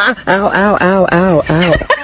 ow, ow, ow, ow, ow.